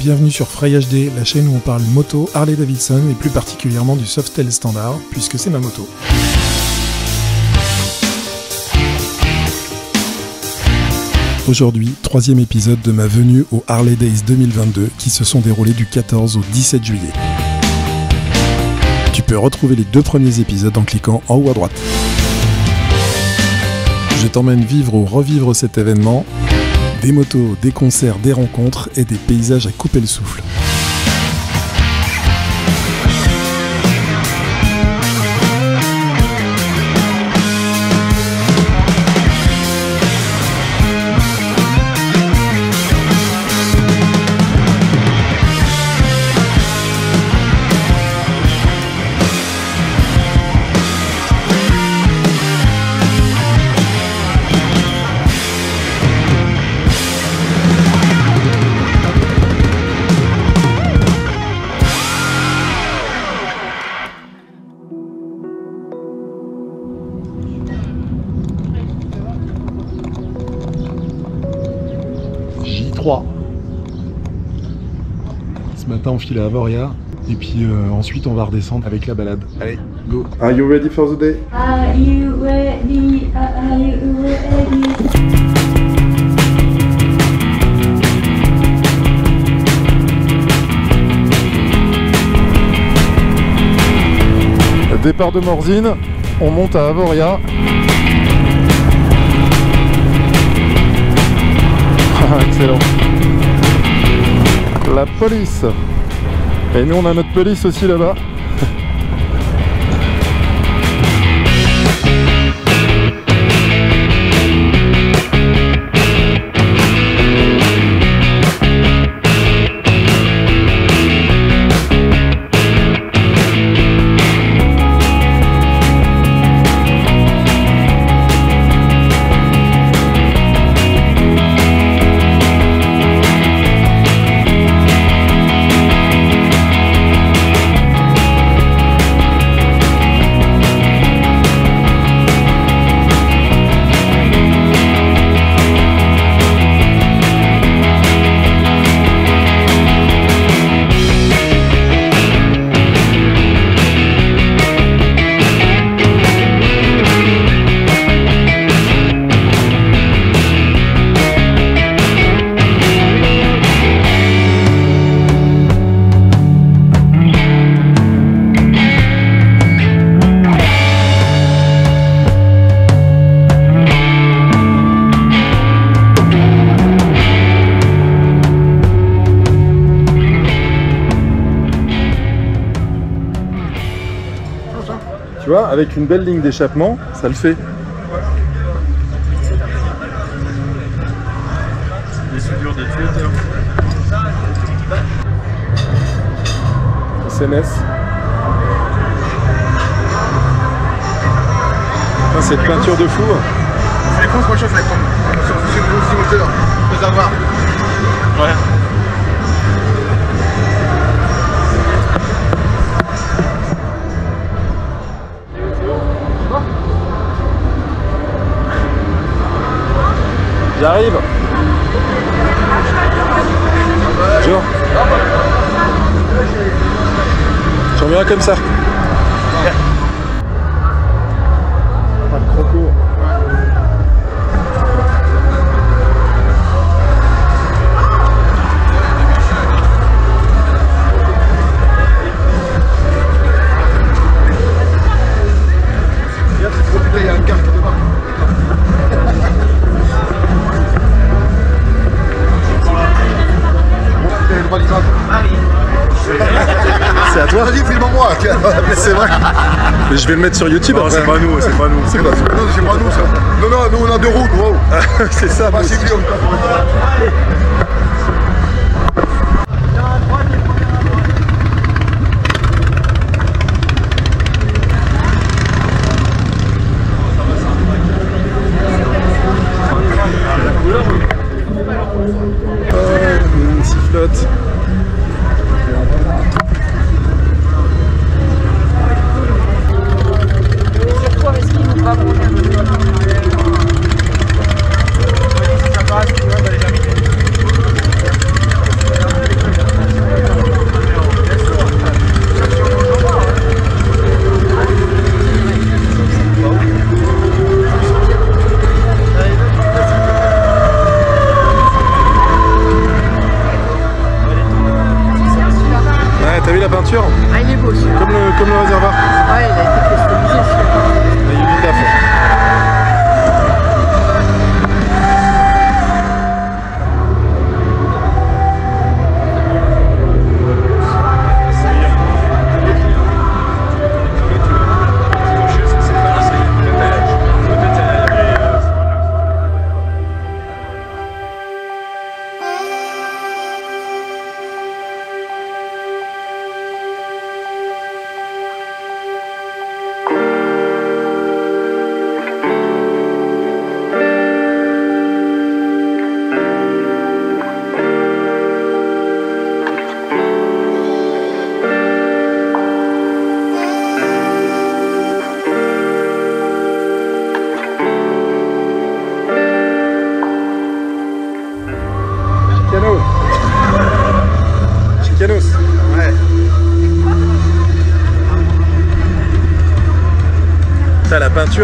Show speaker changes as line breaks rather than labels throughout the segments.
bienvenue sur Fry HD, la chaîne où on parle moto, Harley Davidson et plus particulièrement du Softail standard, puisque c'est ma moto. Aujourd'hui, troisième épisode de ma venue au Harley Days 2022 qui se sont déroulés du 14 au 17 juillet. Tu peux retrouver les deux premiers épisodes en cliquant en haut à droite. Je t'emmène vivre ou revivre cet événement des motos, des concerts, des rencontres et des paysages à couper le souffle. J3. Ce matin, on file à Avoria. Et puis euh, ensuite, on va redescendre avec la balade. Allez, go. Are you ready for the day?
Are you ready? Are you ready?
Départ de Morzine, on monte à Avoria. Excellent. La police. Et nous, on a notre police aussi là-bas. Avec une belle ligne d'échappement, ça le fait.
Les.
SMS. Putain, cette peinture de fou.
C'est con, franchement, je vais prendre sur ce gros moteur. Faut savoir. Ouais.
J'arrive. Bonjour. J'en viens comme ça. Je vais le mettre sur YouTube.
Non, c'est pas nous, c'est pas nous. C'est pas nous, c'est pas nous ça. Non, non, nous on a deux roues, wow.
C'est ça.
Pas
moi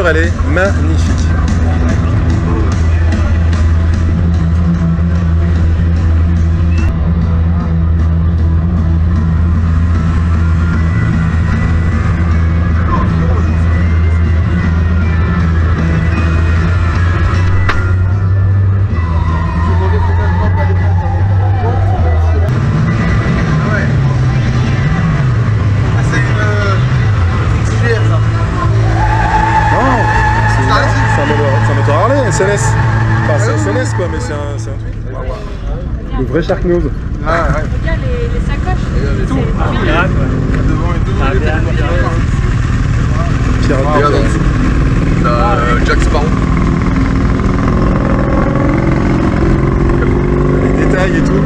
Elle est magnifique. SNS. Enfin, c'est
Ah.
SNS quoi, mais c'est un, c'est un tweet. Le vrai Sharknose.
Ouais, ouais.
Regarde les, les sacoches.
Tout.
C'est-
Devant et tout. les
Pirate
Regarde en dessous. T'as euh, Jack Sparrow.
Les détails et tout.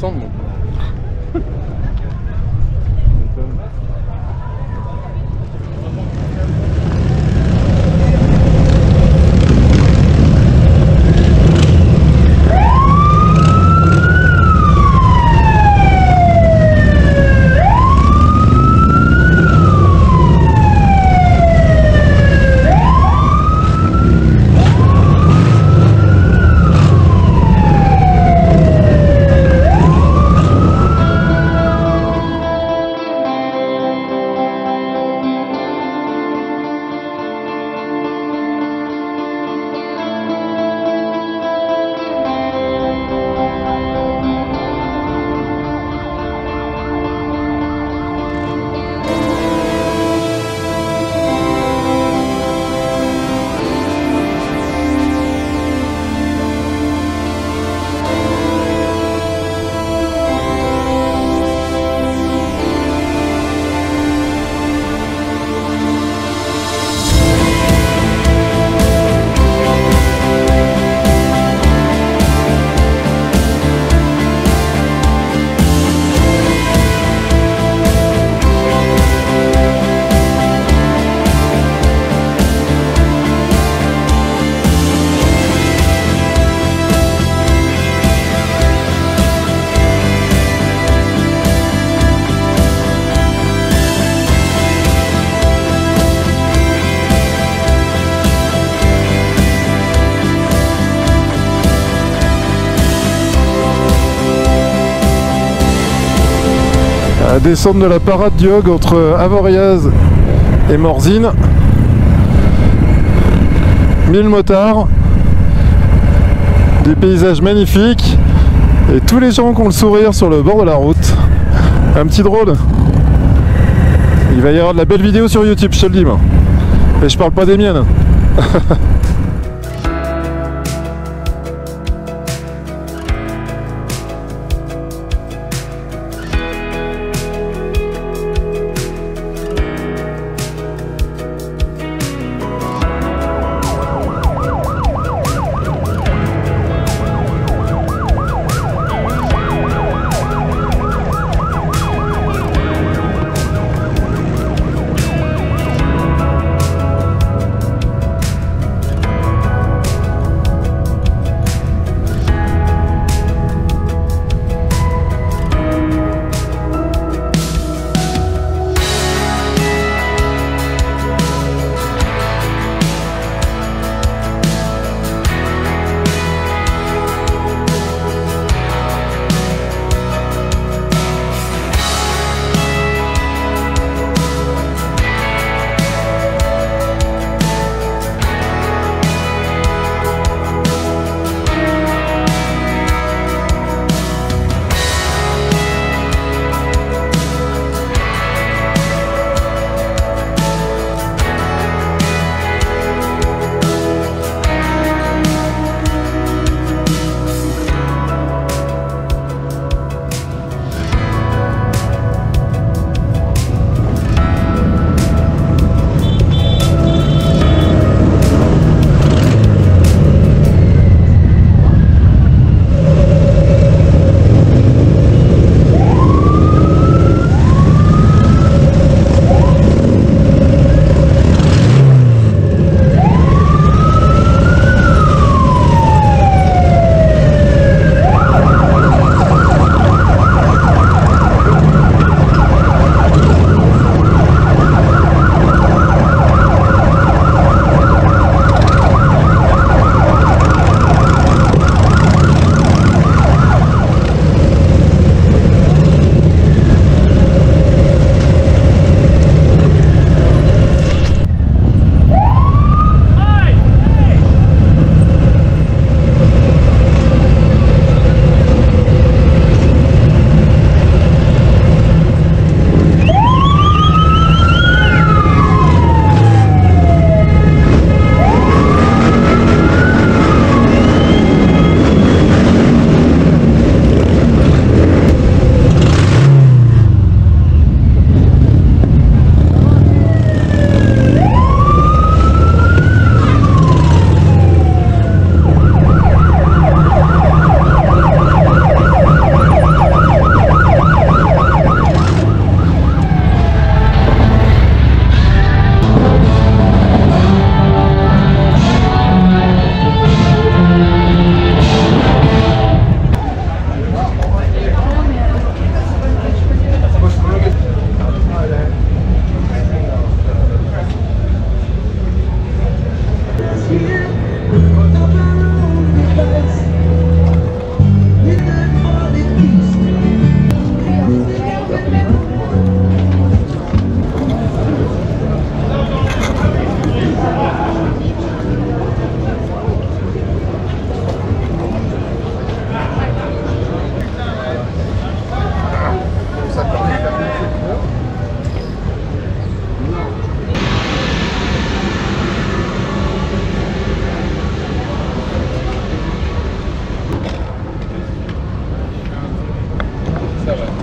Pressé de
descendre de la parade du Hog entre Avoriaz et Morzine. 1000 motards. Des paysages magnifiques. Et tous les gens qui ont le sourire sur le bord de la route. Un petit drôle. Il va y avoir de la belle vidéo sur YouTube, je te le dis. Et je parle pas des miennes.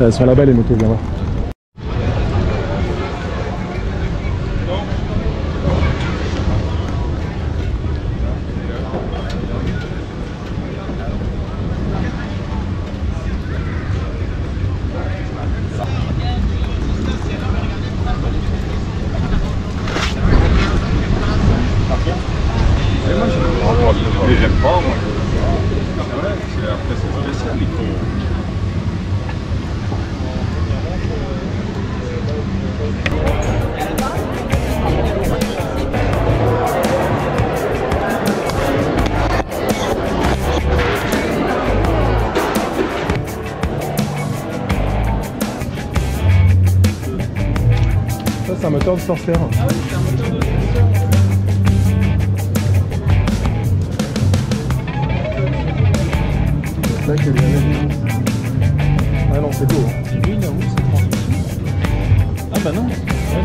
elles sont là-bas les motos, viens voir. Ça, c'est un moteur de. Là, bien Ah non, c'est beau. Hein. Oui, là, oui, c'est Ah bah non. Ouais,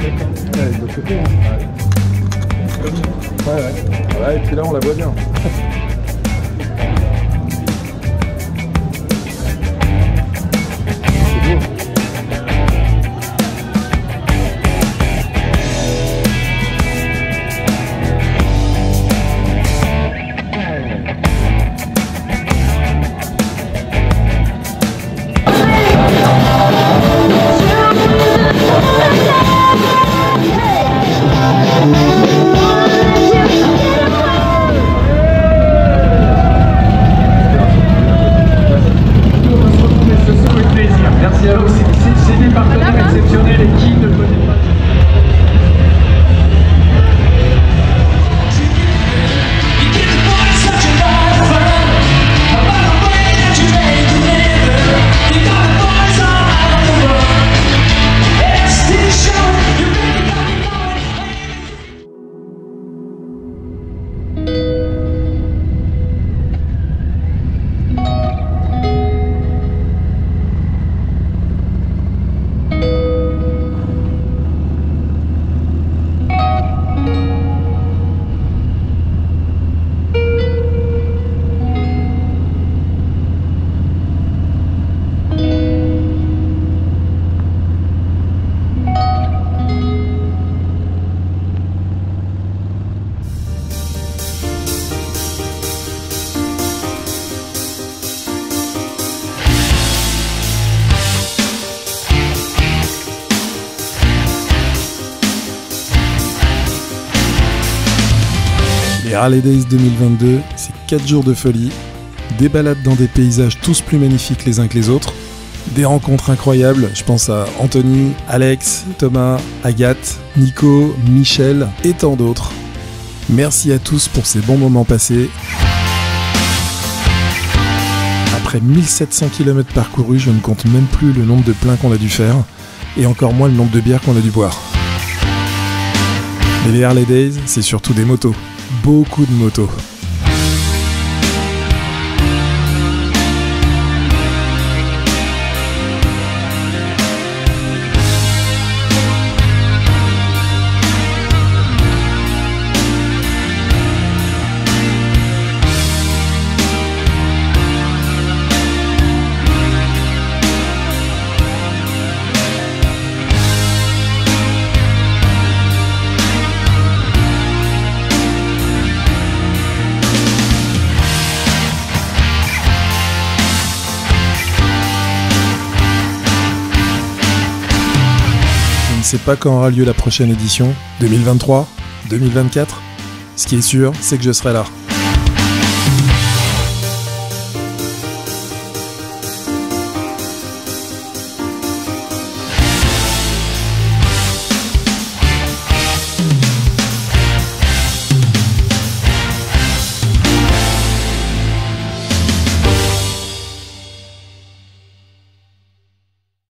d'accord. Ouais, de l'autre côté. Hein. Ouais, ouais. Ouais, et puis là, on la voit bien. Harley Days 2022, c'est 4 jours de folie, des balades dans des paysages tous plus magnifiques les uns que les autres, des rencontres incroyables, je pense à Anthony, Alex, Thomas, Agathe, Nico, Michel et tant d'autres. Merci à tous pour ces bons moments passés. Après 1700 km parcourus, je ne compte même plus le nombre de pleins qu'on a dû faire, et encore moins le nombre de bières qu'on a dû boire. Mais les Harley Days, c'est surtout des motos. Beaucoup de motos. Sais pas quand aura lieu la prochaine édition, 2023, 2024. Ce qui est sûr, c'est que je serai là.